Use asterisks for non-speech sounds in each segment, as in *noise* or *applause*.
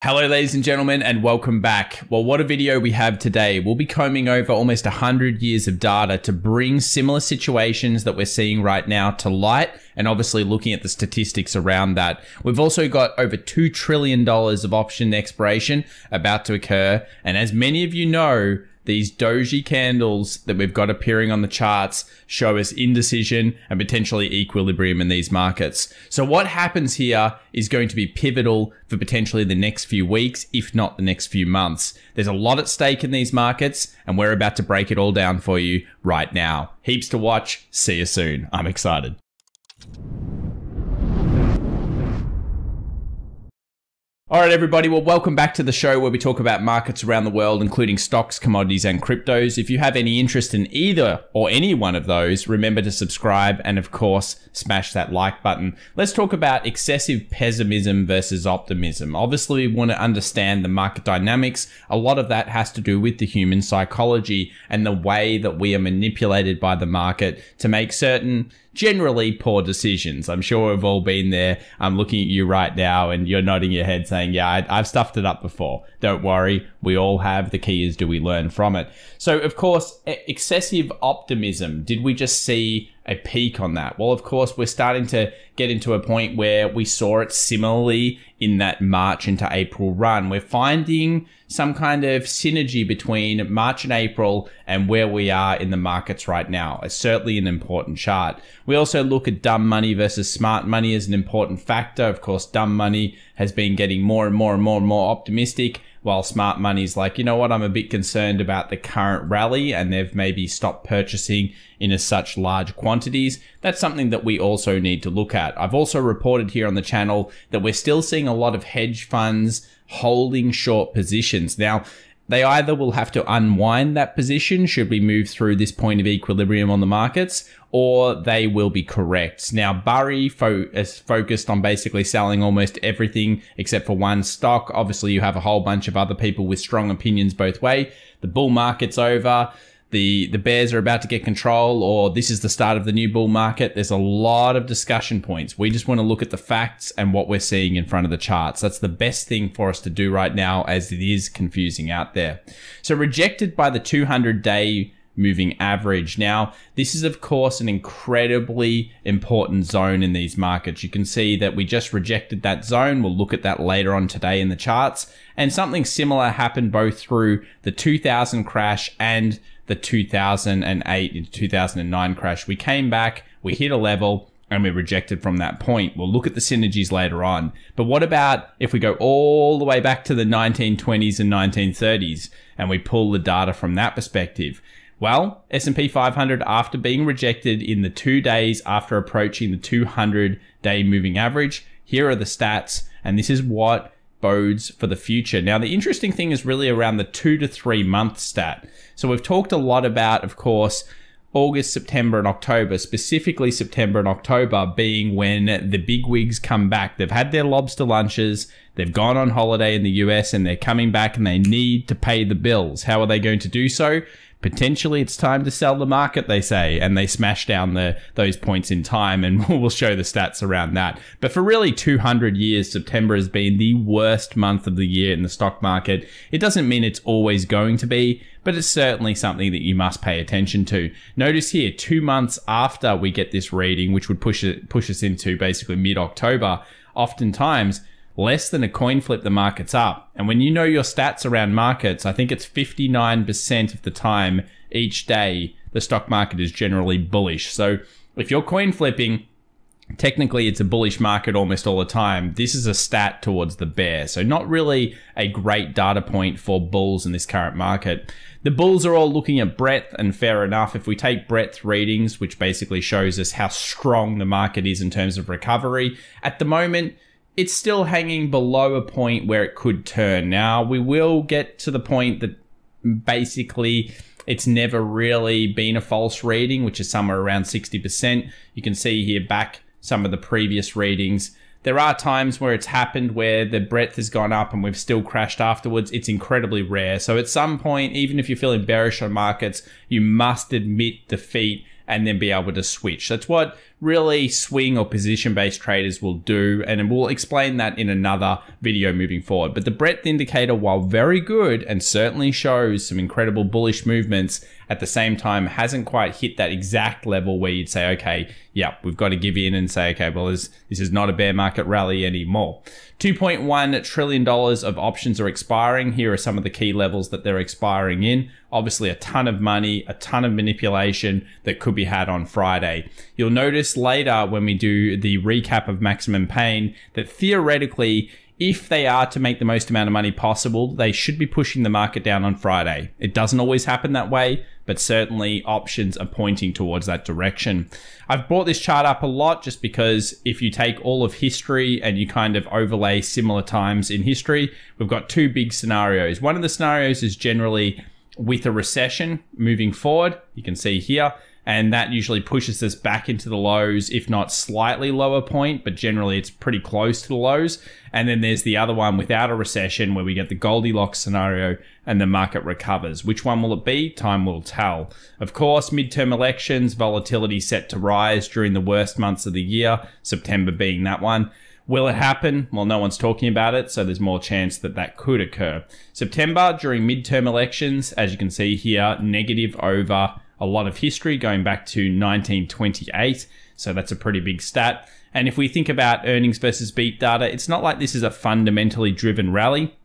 Hello, ladies and gentlemen, and welcome back. Well, what a video we have today. We'll be combing over almost 100 years of data to bring similar situations that we're seeing right now to light, and obviously looking at the statistics around that. We've also got over $2 trillion of option expiration about to occur, and as many of you know, these doji candles that we've got appearing on the charts show us indecision and potentially equilibrium in these markets. So what happens here is going to be pivotal for potentially the next few weeks, if not the next few months. There's a lot at stake in these markets and we're about to break it all down for you right now. Heaps to watch. See you soon. I'm excited. All right, everybody. Well, welcome back to the show where we talk about markets around the world, including stocks, commodities, and cryptos. If you have any interest in either or any one of those, remember to subscribe and, of course, smash that like button. Let's talk about excessive pessimism versus optimism. Obviously, we want to understand the market dynamics. A lot of that has to do with the human psychology and the way that we are manipulated by the market to make certain generally poor decisions. I'm sure we've all been there. I'm looking at you right now and you're nodding your head saying, yeah, I, have stuffed it up before. Don't worry. We all have. The key is do we learn from it? So, of course, excessive optimism. Did we just see a peak on that? Well, of course, we're starting to get into a point where we saw it similarly in that March into April run. We're finding some kind of synergy between March and April and where we are in the markets right now. It's certainly an important chart. We also look at dumb money versus smart money as an important factor. Of course, dumb money has been getting more and more and more and more optimistic while smart money's like, you know what, I'm a bit concerned about the current rally and they've maybe stopped purchasing in such large quantities. That's something that we also need to look at. I've also reported here on the channel that we're still seeing a lot of hedge funds holding short positions. Now, they either will have to unwind that position should we move through this point of equilibrium on the markets, or they will be correct. Now, Burry fo- is focused on basically selling almost everything except for one stock. Obviously, you have a whole bunch of other people with strong opinions both way. The bull market's over the the bears are about to get control or this is the start of the new bull market there's a lot of discussion points we just want to look at the facts and what we're seeing in front of the charts that's the best thing for us to do right now as it is confusing out there so rejected by the 200 day moving average. Now, this is of course an incredibly important zone in these markets. You can see that we just rejected that zone. We'll look at that later on today in the charts. And something similar happened both through the 2000 crash and the 2008 into 2009 crash. We came back, we hit a level, and we rejected from that point. We'll look at the synergies later on. But what about if we go all the way back to the 1920s and 1930s and we pull the data from that perspective? Well, S&P 500 after being rejected in the 2 days after approaching the 200 day moving average, here are the stats and this is what bodes for the future. Now, the interesting thing is really around the 2 to 3 month stat. So we've talked a lot about, of course, August, September, and October, specifically September and October being when the big wigs come back. They've had their lobster lunches, they've gone on holiday in the US, and they're coming back and they need to pay the bills. How are they going to do so? Potentially it's time to sell the market, they say, and they smash down the those points in time, and *laughs* we'll show the stats around that. But for really 200 years, September has been the worst month of the year in the stock market. It doesn't mean it's always going to be, but it's certainly something that you must pay attention to. Notice here, two months after we get this reading, which would push it push us into basically mid October, oftentimes less than a coin flip, the market's up. And when you know your stats around markets, I think it's 59% of the time each day, the stock market is generally bullish. So if you're coin flipping, technically it's a bullish market almost all the time. This is a stat towards the bear. So not really a great data point for bulls in this current market. The bulls are all looking at breadth and fair enough. If we take breadth readings, which basically shows us how strong the market is in terms of recovery, at the moment, it's still hanging below a point where it could turn. Now, we will get to the point that basically it's never really been a false reading, which is somewhere around 60%. You can see here back some of the previous readings. There are times where it's happened where the breadth has gone up and we've still crashed afterwards. It's incredibly rare. So at some point, even if you're feeling bearish on markets, you must admit defeat and then be able to switch. That's what really swing or position based traders will do. And we'll explain that in another video moving forward. But the breadth indicator, while very good and certainly shows some incredible bullish movements, at the same time hasn't quite hit that exact level where you'd say, okay, yeah, we've got to give in and say, okay, well, this, this is not a bear market rally anymore. $2.1 trillion of options are expiring. Here are some of the key levels that they're expiring in. Obviously, a ton of money, a ton of manipulation that could be had on Friday. You'll notice later when we do the recap of maximum pain that theoretically, if they are to make the most amount of money possible, they should be pushing the market down on Friday. It doesn't always happen that way, but certainly options are pointing towards that direction. I've brought this chart up a lot just because if you take all of history and you kind of overlay similar times in history, we've got two big scenarios. One of the scenarios is generally with a recession moving forward. You can see here and that usually pushes us back into the lows, if not slightly lower point, but generally it's pretty close to the lows. And then there's the other one without a recession where we get the Goldilocks scenario and the market recovers. Which one will it be? Time will tell. Of course, midterm elections, volatility set to rise during the worst months of the year, September being that one. Will it happen? Well, no one's talking about it, so there's more chance that that could occur. September, during midterm elections, as you can see here, negative over a lot of history going back to 1928. So that's a pretty big stat. And if we think about earnings versus beat data, it's not like this is a fundamentally driven rally.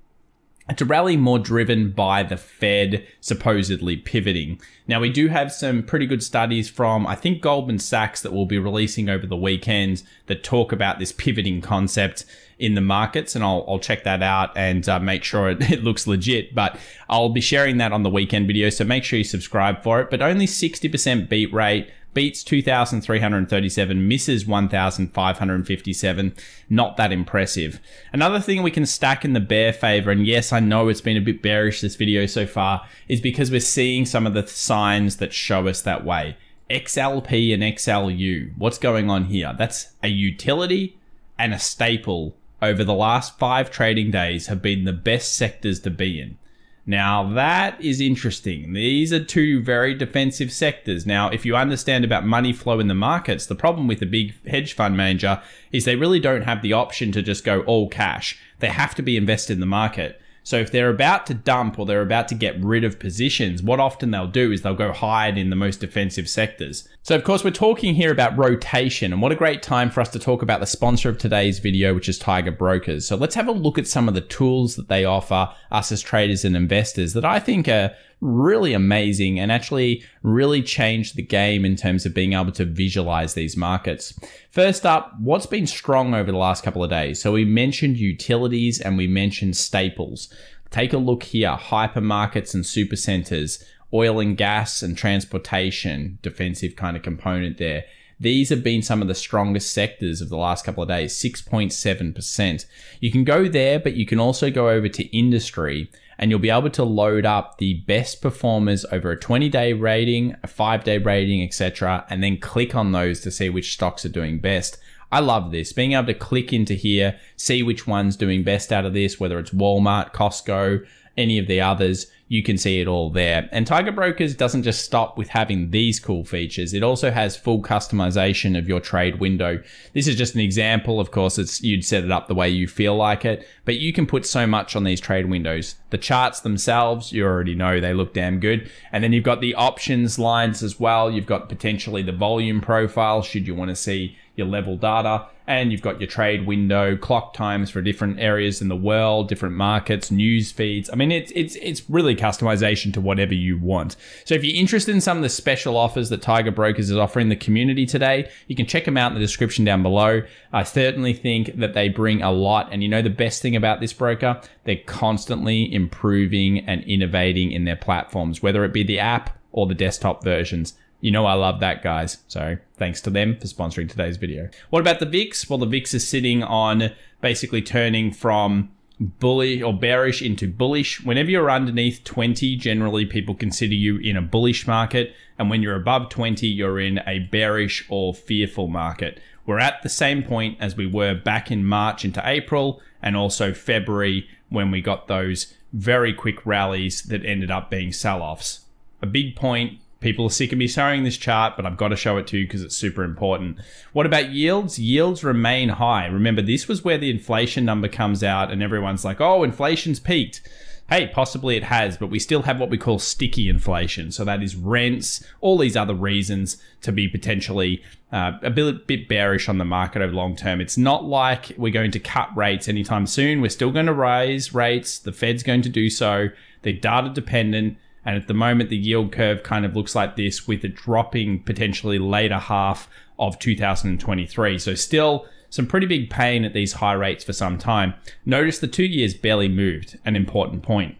It's a rally more driven by the Fed supposedly pivoting. Now, we do have some pretty good studies from, I think, Goldman Sachs that we'll be releasing over the weekend that talk about this pivoting concept in the markets. And I'll, I'll check that out and uh, make sure it, *laughs* it looks legit. But I'll be sharing that on the weekend video. So make sure you subscribe for it. But only 60% beat rate beats 2,337, misses 1,557. Not that impressive. Another thing we can stack in the bear favor, and yes, I know it's been a bit bearish this video so far, is because we're seeing some of the signs that show us that way. XLP and XLU. What's going on here? That's a utility and a staple over the last five trading days have been the best sectors to be in. Now, that is interesting. These are two very defensive sectors. Now, if you understand about money flow in the markets, the problem with a big hedge fund manager is they really don't have the option to just go all cash. They have to be invested in the market. So if they're about to dump or they're about to get rid of positions, what often they'll do is they'll go hide in the most defensive sectors. So of course, we're talking here about rotation and what a great time for us to talk about the sponsor of today's video, which is Tiger Brokers. So let's have a look at some of the tools that they offer us as traders and investors that I think are really amazing and actually really changed the game in terms of being able to visualize these markets. First up, what's been strong over the last couple of days? So we mentioned utilities and we mentioned staples. Take a look here, hypermarkets and supercenters, oil and gas and transportation, defensive kind of component there. These have been some of the strongest sectors of the last couple of days, 6.7%. You can go there, but you can also go over to industry and you'll be able to load up the best performers over a 20 day rating, a five day rating, etc., and then click on those to see which stocks are doing best. I love this being able to click into here, see which one's doing best out of this, whether it's Walmart, Costco, any of the others you can see it all there. And Tiger Brokers doesn't just stop with having these cool features. It also has full customization of your trade window. This is just an example. Of course, it's you'd set it up the way you feel like it, but you can put so much on these trade windows. The charts themselves, you already know they look damn good. And then you've got the options lines as well. You've got potentially the volume profile should you want to see your level data, and you've got your trade window, clock times for different areas in the world, different markets, news feeds. I mean, it's it's it's really customization to whatever you want. So if you're interested in some of the special offers that Tiger Brokers is offering the community today, you can check them out in the description down below. I certainly think that they bring a lot, and you know the best thing about this broker, they're constantly improving and innovating in their platforms, whether it be the app or the desktop versions. You know I love that, guys. So thanks to them for sponsoring today's video. What about the VIX? Well, the VIX is sitting on basically turning from bullish or bearish into bullish. Whenever you're underneath 20, generally people consider you in a bullish market. And when you're above 20, you're in a bearish or fearful market. We're at the same point as we were back in March into April and also February when we got those very quick rallies that ended up being sell offs. A big point People are sick of me showing this chart, but I've got to show it to you because it's super important. What about yields? Yields remain high. Remember, this was where the inflation number comes out and everyone's like, oh, inflation's peaked. Hey, possibly it has, but we still have what we call sticky inflation. So that is rents, all these other reasons to be potentially uh, a bit, bit bearish on the market over long term. It's not like we're going to cut rates anytime soon. We're still going to raise rates. The Fed's going to do so. They're data dependent. And at the moment, the yield curve kind of looks like this with it dropping potentially later half of 2023. So still some pretty big pain at these high rates for some time. Notice the two years barely moved, an important point.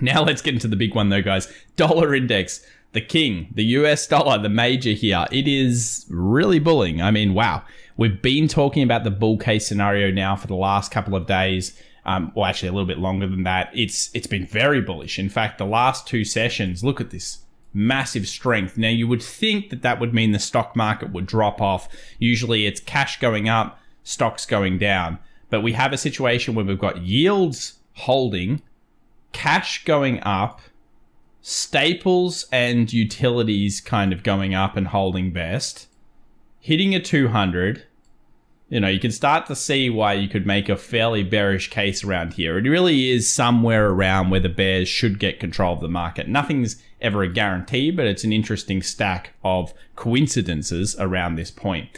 Now let's get into the big one though, guys. Dollar index, the king, the US dollar, the major here. It is really bulling. I mean, wow. We've been talking about the bull case scenario now for the last couple of days um, well, actually a little bit longer than that. It's it's been very bullish. In fact, the last two sessions, look at this massive strength. Now you would think that that would mean the stock market would drop off. Usually it's cash going up, stocks going down. But we have a situation where we've got yields holding, cash going up, staples and utilities kind of going up and holding best, hitting a 200 you know, you can start to see why you could make a fairly bearish case around here. It really is somewhere around where the bears should get control of the market. Nothing's ever a guarantee, but it's an interesting stack of coincidences around this point.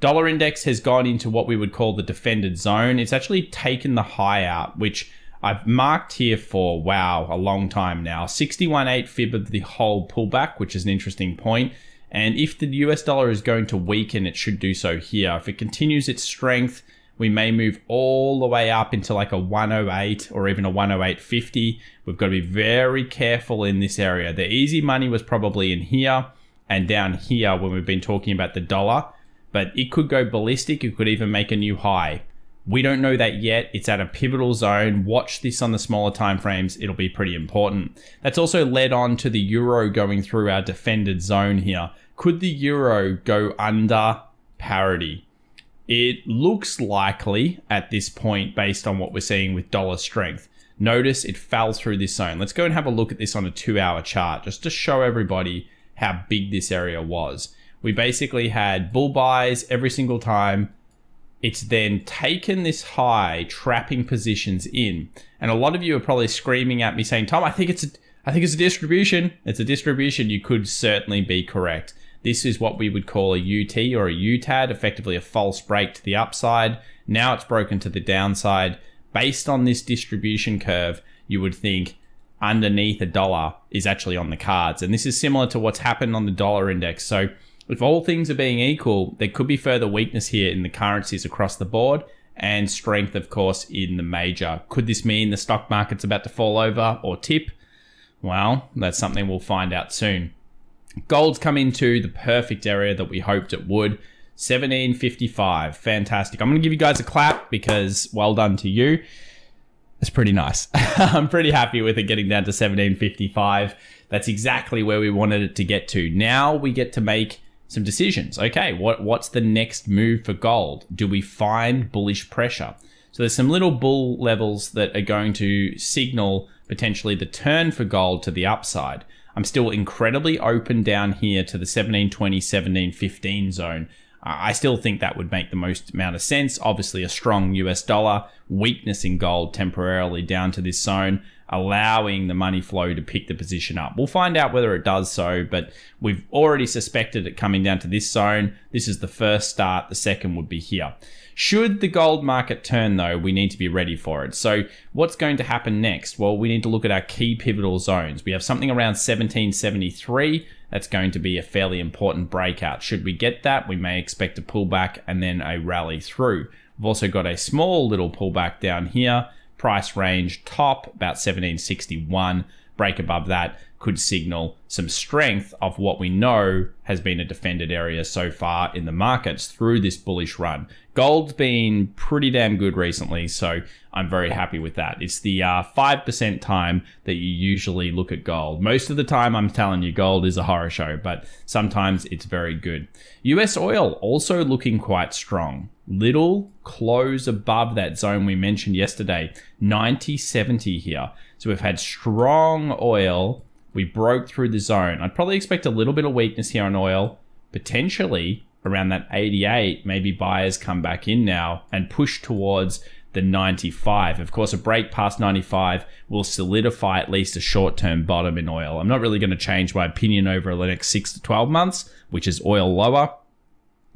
Dollar index has gone into what we would call the defended zone. It's actually taken the high out, which I've marked here for, wow, a long time now. 61.8 fib of the whole pullback, which is an interesting point. And if the US dollar is going to weaken, it should do so here. If it continues its strength, we may move all the way up into like a 108 or even a 108.50. We've got to be very careful in this area. The easy money was probably in here and down here when we've been talking about the dollar, but it could go ballistic. It could even make a new high. We don't know that yet. It's at a pivotal zone. Watch this on the smaller time frames. It'll be pretty important. That's also led on to the euro going through our defended zone here could the euro go under parity? It looks likely at this point based on what we're seeing with dollar strength. Notice it fell through this zone. Let's go and have a look at this on a two hour chart just to show everybody how big this area was. We basically had bull buys every single time. It's then taken this high, trapping positions in. And a lot of you are probably screaming at me saying, Tom, I think it's a, I think it's a distribution. It's a distribution. You could certainly be correct. This is what we would call a UT or a UTAD, effectively a false break to the upside. Now it's broken to the downside. Based on this distribution curve, you would think underneath a dollar is actually on the cards. And this is similar to what's happened on the dollar index. So if all things are being equal, there could be further weakness here in the currencies across the board and strength, of course, in the major. Could this mean the stock market's about to fall over or tip? Well, that's something we'll find out soon. Gold's come into the perfect area that we hoped it would. 1755. Fantastic. I'm going to give you guys a clap because well done to you. It's pretty nice. *laughs* I'm pretty happy with it getting down to 1755. That's exactly where we wanted it to get to. Now we get to make some decisions. Okay, what what's the next move for gold? Do we find bullish pressure? So there's some little bull levels that are going to signal potentially the turn for gold to the upside. I'm still incredibly open down here to the 1720, 1715 zone. Uh, I still think that would make the most amount of sense. Obviously, a strong US dollar, weakness in gold temporarily down to this zone, allowing the money flow to pick the position up. We'll find out whether it does so, but we've already suspected it coming down to this zone. This is the first start, the second would be here. Should the gold market turn, though, we need to be ready for it. So, what's going to happen next? Well, we need to look at our key pivotal zones. We have something around 1773. That's going to be a fairly important breakout. Should we get that, we may expect a pullback and then a rally through. We've also got a small little pullback down here. Price range top about 1761. Break above that could signal some strength of what we know has been a defended area so far in the markets through this bullish run. Gold's been pretty damn good recently, so I'm very happy with that. It's the uh, 5% time that you usually look at gold. Most of the time, I'm telling you, gold is a horror show, but sometimes it's very good. US oil also looking quite strong. Little close above that zone we mentioned yesterday, 90 70 here. So we've had strong oil We broke through the zone. I'd probably expect a little bit of weakness here on oil, potentially around that 88. Maybe buyers come back in now and push towards the 95. Of course, a break past 95 will solidify at least a short term bottom in oil. I'm not really going to change my opinion over the next six to 12 months, which is oil lower.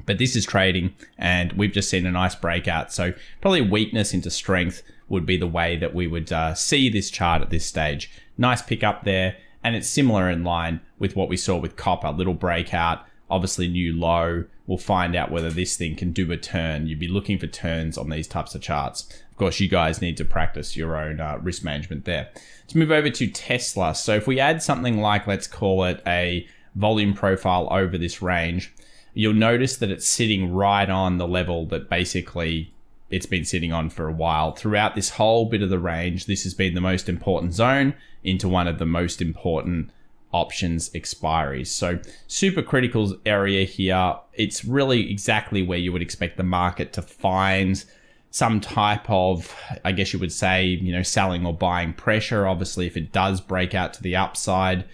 But this is trading, and we've just seen a nice breakout. So, probably weakness into strength would be the way that we would uh, see this chart at this stage. Nice pickup there, and it's similar in line with what we saw with copper. Little breakout, obviously new low. We'll find out whether this thing can do a turn. You'd be looking for turns on these types of charts. Of course, you guys need to practice your own uh, risk management there. Let's move over to Tesla. So if we add something like, let's call it a volume profile over this range, you'll notice that it's sitting right on the level that basically it's been sitting on for a while. Throughout this whole bit of the range, this has been the most important zone into one of the most important options expiries. So super critical area here. It's really exactly where you would expect the market to find some type of, I guess you would say, you know, selling or buying pressure. Obviously, if it does break out to the upside,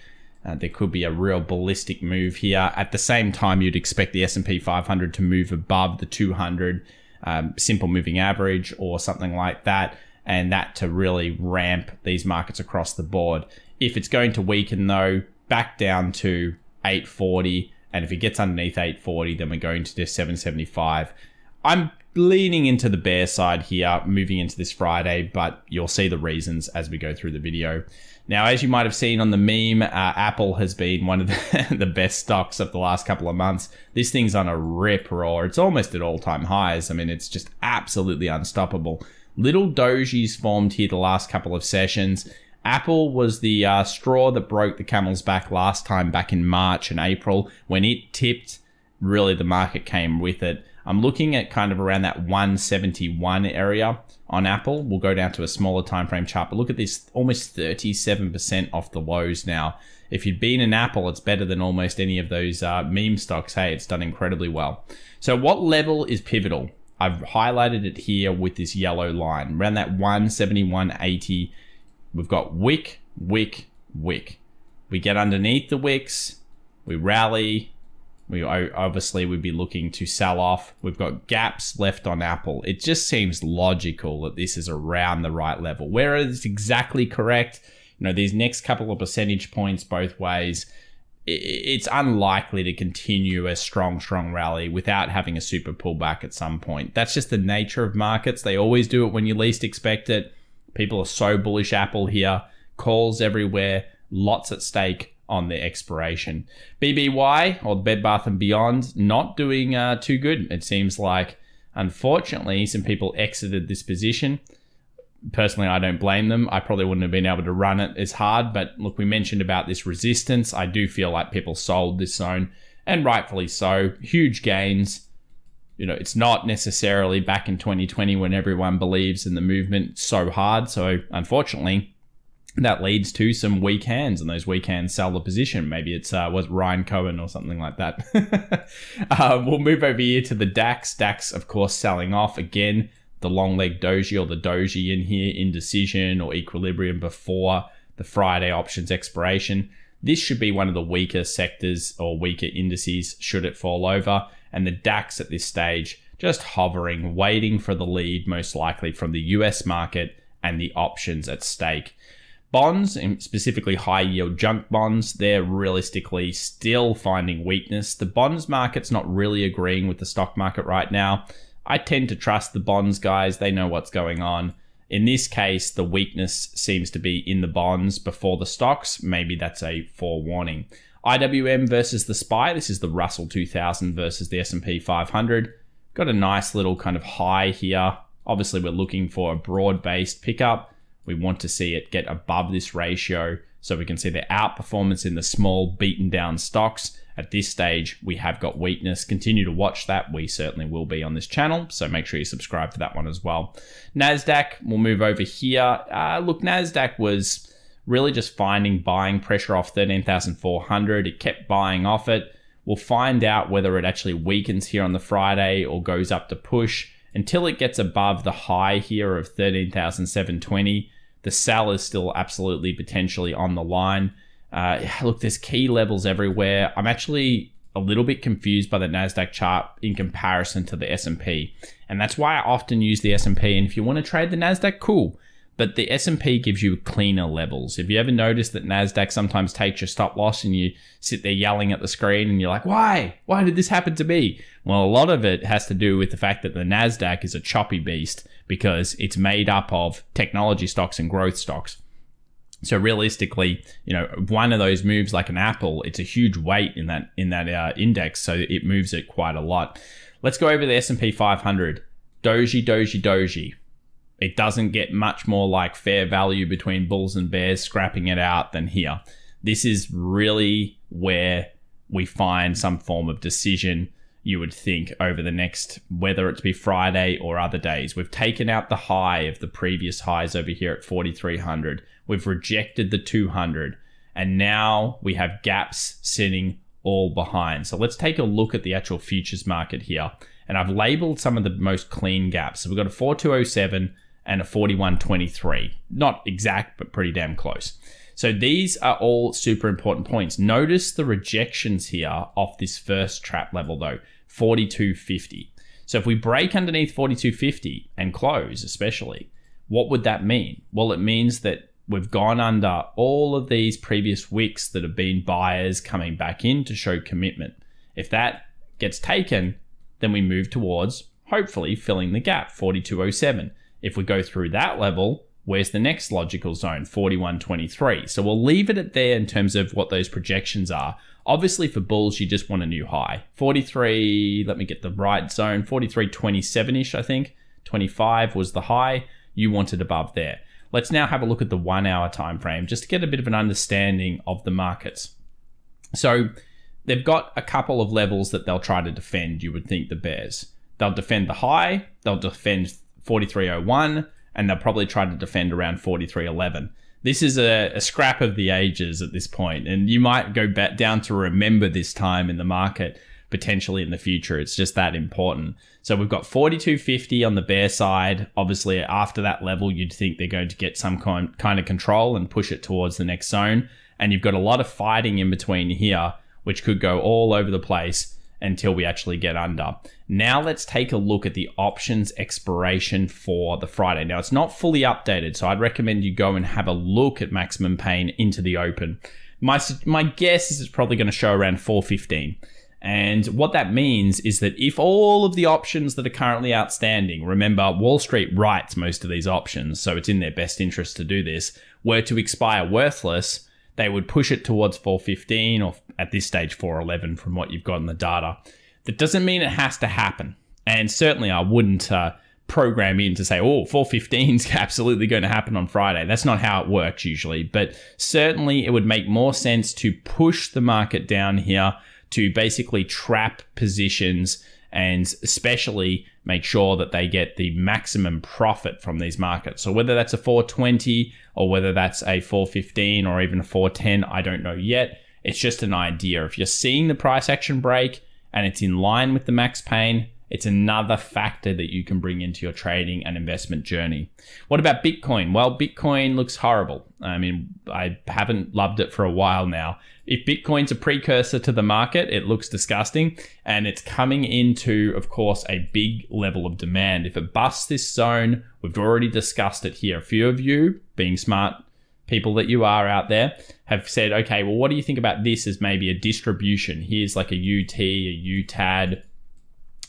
uh, there could be a real ballistic move here. At the same time, you'd expect the S&P 500 to move above the 200 um, simple moving average or something like that, and that to really ramp these markets across the board. If it's going to weaken though, back down to 840, and if it gets underneath 840, then we're going to just 775. I'm leaning into the bear side here, moving into this Friday, but you'll see the reasons as we go through the video. Now, as you might have seen on the meme, uh, Apple has been one of the, *laughs* the, best stocks of the last couple of months. This thing's on a rip roar. It's almost at all time highs. I mean, it's just absolutely unstoppable. Little dojis formed here the last couple of sessions. Apple was the uh, straw that broke the camel's back last time back in March and April. When it tipped, really the market came with it. I'm looking at kind of around that 171 area on Apple. We'll go down to a smaller time frame chart, but look at this almost 37% off the lows now. If you'd been in Apple, it's better than almost any of those uh, meme stocks. Hey, it's done incredibly well. So, what level is pivotal? I've highlighted it here with this yellow line around that 171.80. We've got wick, wick, wick. We get underneath the wicks, we rally, we obviously would be looking to sell off. We've got gaps left on Apple. It just seems logical that this is around the right level. Where it's exactly correct, you know, these next couple of percentage points both ways, it's unlikely to continue a strong, strong rally without having a super pullback at some point. That's just the nature of markets. They always do it when you least expect it. People are so bullish Apple here, calls everywhere, lots at stake on the expiration. BBY or Bed Bath and Beyond not doing uh, too good. It seems like, unfortunately, some people exited this position. Personally, I don't blame them. I probably wouldn't have been able to run it as hard. But look, we mentioned about this resistance. I do feel like people sold this zone, and rightfully so. Huge gains. You know, it's not necessarily back in 2020 when everyone believes in the movement so hard. So, unfortunately, that leads to some weak hands, and those weak hands sell the position. Maybe it's uh, was Ryan Cohen or something like that. *laughs* uh, we'll move over here to the DAX. DAX, of course, selling off again. The long leg doji or the doji in here, indecision or equilibrium before the Friday options expiration. This should be one of the weaker sectors or weaker indices should it fall over. And the DAX at this stage just hovering, waiting for the lead, most likely from the US market and the options at stake bonds, specifically high yield junk bonds, they're realistically still finding weakness. The bonds market's not really agreeing with the stock market right now. I tend to trust the bonds guys, they know what's going on. In this case, the weakness seems to be in the bonds before the stocks. Maybe that's a forewarning. IWM versus the SPY. This is the Russell 2000 versus the S&P 500. Got a nice little kind of high here. Obviously, we're looking for a broad-based pickup. We want to see it get above this ratio so we can see the outperformance in the small beaten down stocks. At this stage, we have got weakness. Continue to watch that. We certainly will be on this channel, so make sure you subscribe for that one as well. NASDAQ, we'll move over here. Uh, look, NASDAQ was really just finding buying pressure off 13,400. It kept buying off it. We'll find out whether it actually weakens here on the Friday or goes up to push until it gets above the high here of 13,720 the sell is still absolutely potentially on the line. Uh, *sighs* look, there's key levels everywhere. I'm actually a little bit confused by the Nasdaq chart in comparison to the S&P, and that's why I often use the S&P. And if you want to trade the Nasdaq, cool. But the S&P gives you cleaner levels. If you ever notice that Nasdaq sometimes takes your stop loss and you sit there yelling at the screen and you're like, "Why? Why did this happen to me?" Well, a lot of it has to do with the fact that the Nasdaq is a choppy beast because it's made up of technology stocks and growth stocks. So realistically, you know, one of those moves like an apple, it's a huge weight in that in that uh, index, so it moves it quite a lot. Let's go over the S&P 500. Doji, doji, doji. It doesn't get much more like fair value between bulls and bears scrapping it out than here. This is really where we find some form of decision you would think over the next whether it be Friday or other days. We've taken out the high of the previous highs over here at 4300. We've rejected the 200 and now we have gaps sitting all behind. So let's take a look at the actual futures market here. And I've labeled some of the most clean gaps. So we've got a 4207 and a 4123. Not exact, but pretty damn close. So these are all super important points. Notice the rejections here off this first trap level though, 4250. So if we break underneath 4250 and close especially, what would that mean? Well, it means that we've gone under all of these previous wicks that have been buyers coming back in to show commitment. If that gets taken, then we move towards hopefully filling the gap 4207. If we go through that level, where's the next logical zone? 4123 so we'll leave it at there in terms of what those projections are. Obviously for bulls you just want a new high. 43 let me get the right zone. 4327ish i think. 25 was the high. You wanted above there. Let's now have a look at the one hour time frame just to get a bit of an understanding of the markets. So they've got a couple of levels that they'll try to defend you would think the bears. They'll defend the high they'll defend 4301 and they'll probably try to defend around 43.11. This is a, a, scrap of the ages at this point, and you might go back down to remember this time in the market potentially in the future. It's just that important. So we've got 42.50 on the bear side. Obviously, after that level, you'd think they're going to get some kind, kind of control and push it towards the next zone. And you've got a lot of fighting in between here, which could go all over the place until we actually get under. Now let's take a look at the options expiration for the Friday. Now it's not fully updated, so I'd recommend you go and have a look at maximum pain into the open. My, my guess is it's probably going to show around 415. And what that means is that if all of the options that are currently outstanding, remember Wall Street writes most of these options, so it's in their best interest to do this, were to expire worthless, they would push it towards 415 or at this stage 411 from what you've got in the data. That doesn't mean it has to happen. And certainly I wouldn't uh, program in to say, oh, 415 is *laughs* absolutely going to happen on Friday. That's not how it works usually. But certainly it would make more sense to push the market down here to basically trap positions and especially make sure that they get the maximum profit from these markets. So whether that's a 420 or whether that's a 415 or even a 410, I don't know yet. It's just an idea. If you're seeing the price action break and it's in line with the max pain, it's another factor that you can bring into your trading and investment journey. What about Bitcoin? Well, Bitcoin looks horrible. I mean, I haven't loved it for a while now. If Bitcoin's a precursor to the market, it looks disgusting and it's coming into, of course, a big level of demand. If it busts this zone, we've already discussed it here. A few of you, being smart people that you are out there, have said, okay, well, what do you think about this as maybe a distribution? Here's like a UT, a UTAD,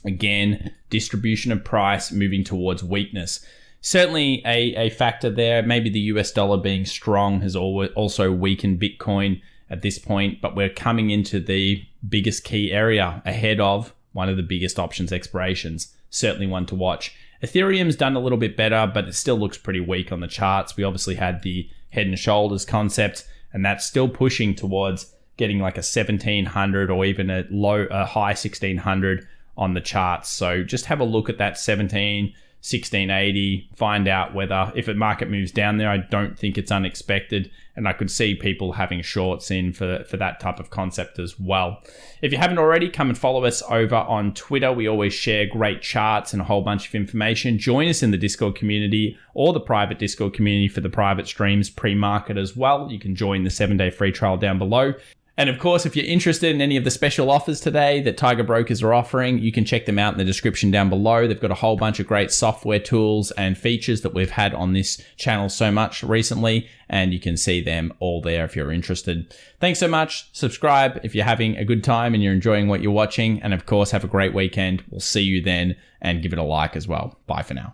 Again, distribution of price moving towards weakness. Certainly a, a factor there. Maybe the US dollar being strong has also weakened Bitcoin at this point, but we're coming into the biggest key area ahead of one of the biggest options expirations. Certainly one to watch. Ethereum's done a little bit better, but it still looks pretty weak on the charts. We obviously had the head and shoulders concept, and that's still pushing towards getting like a 1700 or even a low, a high 1600 on the charts. So just have a look at that 17, 1680, find out whether if a market moves down there, I don't think it's unexpected. And I could see people having shorts in for, for that type of concept as well. If you haven't already, come and follow us over on Twitter. We always share great charts and a whole bunch of information. Join us in the Discord community or the private Discord community for the private streams pre market as well. You can join the seven day free trial down below. And of course, if you're interested in any of the special offers today that Tiger Brokers are offering, you can check them out in the description down below. They've got a whole bunch of great software tools and features that we've had on this channel so much recently, and you can see them all there if you're interested. Thanks so much. Subscribe if you're having a good time and you're enjoying what you're watching. And of course, have a great weekend. We'll see you then and give it a like as well. Bye for now.